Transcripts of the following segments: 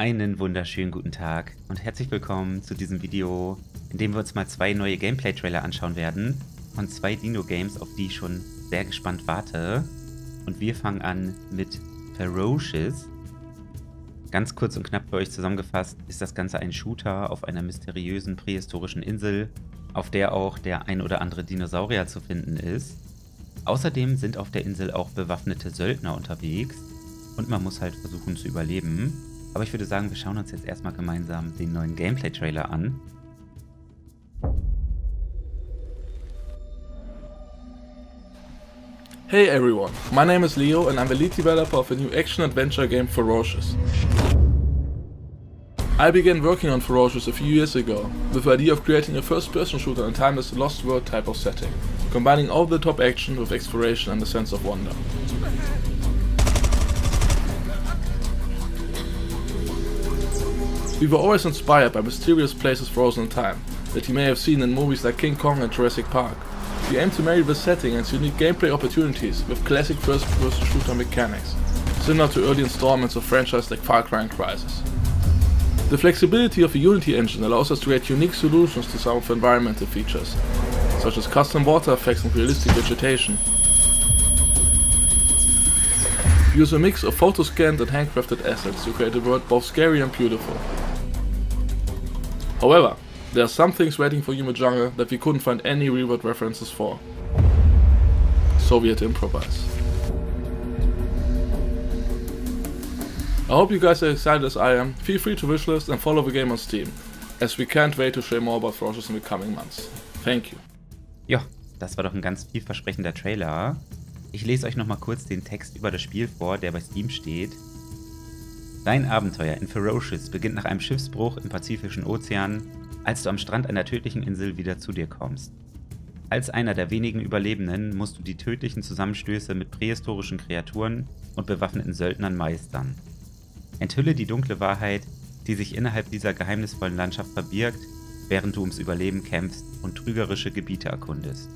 Einen wunderschönen guten Tag und herzlich willkommen zu diesem Video, in dem wir uns mal zwei neue Gameplay-Trailer anschauen werden von zwei Dino-Games, auf die ich schon sehr gespannt warte. Und wir fangen an mit Ferocious. Ganz kurz und knapp für euch zusammengefasst ist das Ganze ein Shooter auf einer mysteriösen prähistorischen Insel, auf der auch der ein oder andere Dinosaurier zu finden ist. Außerdem sind auf der Insel auch bewaffnete Söldner unterwegs und man muss halt versuchen zu überleben. Aber ich würde sagen, wir schauen uns jetzt erstmal gemeinsam den neuen Gameplay-Trailer an. Hey everyone, my name is Leo and I'm the lead developer of a new action-adventure game Ferocious. I began working on Ferocious a few years ago, with the idea of creating a first-person shooter in a timeless Lost World type of setting, combining all the top action with exploration and a sense of wonder. We were always inspired by mysterious places frozen in time, that you may have seen in movies like King Kong and Jurassic Park. We aim to marry the setting and its unique gameplay opportunities with classic first-person shooter mechanics, similar to early installments of franchises like Far Cry and Crysis. The flexibility of the Unity engine allows us to create unique solutions to some of the environmental features, such as custom water effects and realistic vegetation. We use a mix of photo-scanned and handcrafted assets to create a world both scary and beautiful. However, there are some things waiting for Yuma Jungle that we couldn't find any reward references for. So we had to improvise. I hope you guys are excited as I am. Feel free to wishlist and follow the game on Steam, as we can't wait to share more about Ferocious in the coming months. Thank you. Ja, das war doch ein ganz vielversprechender Trailer. Ich lese euch nochmal kurz den Text über das Spiel vor, der bei Steam steht. Dein Abenteuer in Ferocious beginnt nach einem Schiffsbruch im Pazifischen Ozean, als du am Strand einer tödlichen Insel wieder zu dir kommst. Als einer der wenigen Überlebenden musst du die tödlichen Zusammenstöße mit prähistorischen Kreaturen und bewaffneten Söldnern meistern. Enthülle die dunkle Wahrheit, die sich innerhalb dieser geheimnisvollen Landschaft verbirgt, während du ums Überleben kämpfst und trügerische Gebiete erkundest.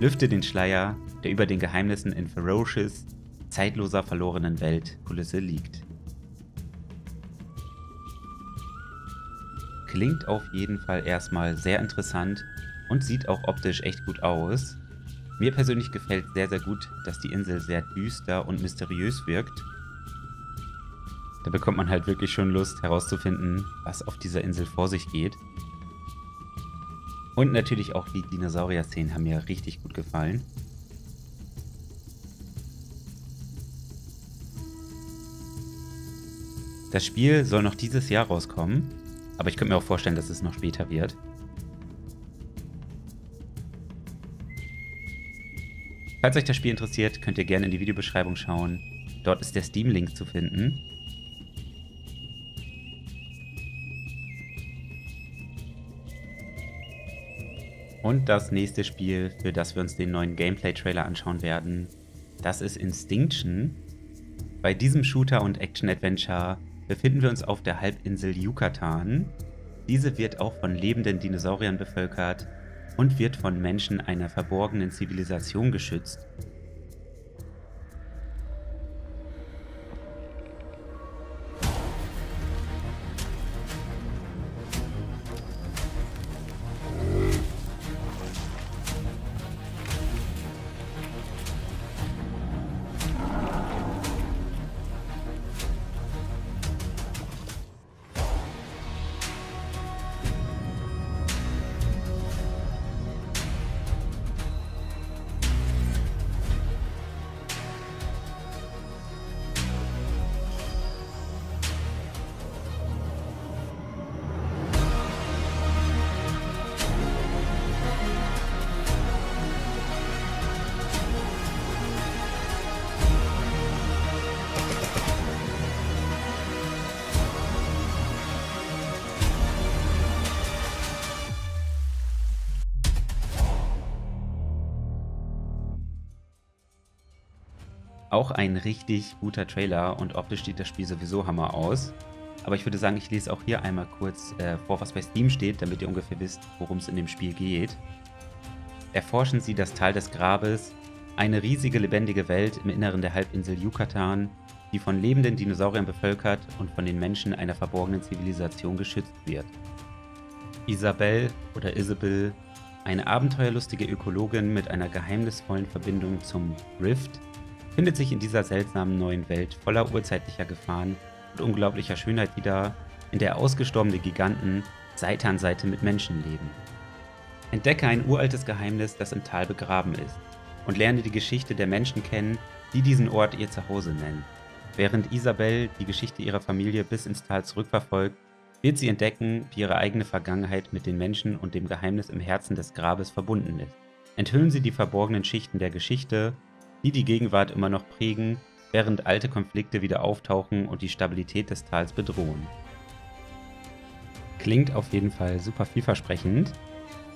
Lüfte den Schleier, der über den Geheimnissen in Ferocious, zeitloser verlorenen Weltkulisse liegt. Klingt auf jeden Fall erstmal sehr interessant und sieht auch optisch echt gut aus. Mir persönlich gefällt sehr, sehr gut, dass die Insel sehr düster und mysteriös wirkt. Da bekommt man halt wirklich schon Lust herauszufinden, was auf dieser Insel vor sich geht. Und natürlich auch die Dinosaurier-Szenen haben mir richtig gut gefallen. Das Spiel soll noch dieses Jahr rauskommen. Aber ich könnte mir auch vorstellen, dass es noch später wird. Falls euch das Spiel interessiert, könnt ihr gerne in die Videobeschreibung schauen. Dort ist der Steam-Link zu finden. Und das nächste Spiel, für das wir uns den neuen Gameplay-Trailer anschauen werden, das ist Instinction. Bei diesem Shooter- und Action-Adventure befinden wir uns auf der Halbinsel Yucatan. Diese wird auch von lebenden Dinosauriern bevölkert und wird von Menschen einer verborgenen Zivilisation geschützt. Auch ein richtig guter Trailer und optisch sieht das Spiel sowieso Hammer aus. Aber ich würde sagen, ich lese auch hier einmal kurz äh, vor, was bei Steam steht, damit ihr ungefähr wisst, worum es in dem Spiel geht. Erforschen Sie das Tal des Grabes, eine riesige lebendige Welt im Inneren der Halbinsel Yucatan, die von lebenden Dinosauriern bevölkert und von den Menschen einer verborgenen Zivilisation geschützt wird. Isabel oder Isabel, eine abenteuerlustige Ökologin mit einer geheimnisvollen Verbindung zum Rift, findet sich in dieser seltsamen neuen Welt voller urzeitlicher Gefahren und unglaublicher Schönheit wieder, in der ausgestorbene Giganten Seite an Seite mit Menschen leben. Entdecke ein uraltes Geheimnis, das im Tal begraben ist, und lerne die Geschichte der Menschen kennen, die diesen Ort ihr Zuhause nennen. Während Isabel die Geschichte ihrer Familie bis ins Tal zurückverfolgt, wird sie entdecken, wie ihre eigene Vergangenheit mit den Menschen und dem Geheimnis im Herzen des Grabes verbunden ist. Enthüllen sie die verborgenen Schichten der Geschichte, die die Gegenwart immer noch prägen, während alte Konflikte wieder auftauchen und die Stabilität des Tals bedrohen. Klingt auf jeden Fall super vielversprechend.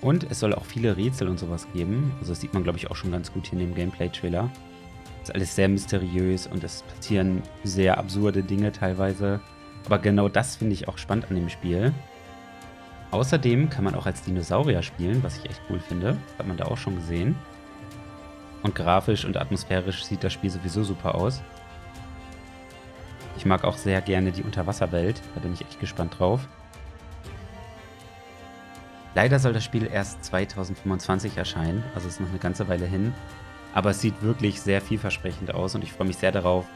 Und es soll auch viele Rätsel und sowas geben. Also das sieht man, glaube ich, auch schon ganz gut hier in dem Gameplay-Trailer. Ist alles sehr mysteriös und es passieren sehr absurde Dinge teilweise. Aber genau das finde ich auch spannend an dem Spiel. Außerdem kann man auch als Dinosaurier spielen, was ich echt cool finde. Hat man da auch schon gesehen. Und grafisch und atmosphärisch sieht das Spiel sowieso super aus. Ich mag auch sehr gerne die Unterwasserwelt. Da bin ich echt gespannt drauf. Leider soll das Spiel erst 2025 erscheinen, also ist noch eine ganze Weile hin. Aber es sieht wirklich sehr vielversprechend aus und ich freue mich sehr darauf.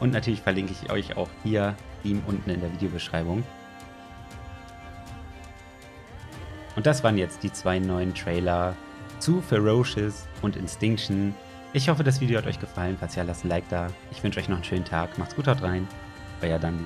Und natürlich verlinke ich euch auch hier Steam unten in der Videobeschreibung. Und das waren jetzt die zwei neuen Trailer zu Ferocious und Instinction. Ich hoffe, das Video hat euch gefallen. Falls ja, lasst ein Like da. Ich wünsche euch noch einen schönen Tag. Macht's gut, haut rein. Euer Dandy.